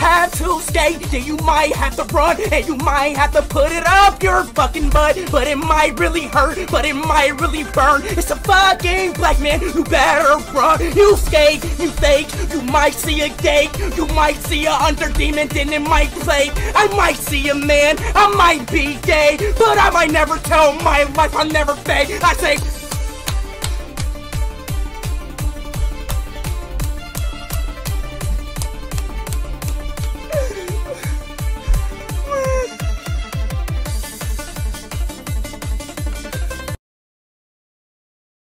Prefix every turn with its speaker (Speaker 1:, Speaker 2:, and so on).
Speaker 1: have to skate, then you might have to run, and you might have to put it up your fucking butt. But it might really hurt, but it might really burn. It's a fucking black man, you better run. You skate, you fake, you might see a gate, you might see a under demon, then it might play. I might see a man, I might be gay, but I might never tell my life, I'll never fake. I say,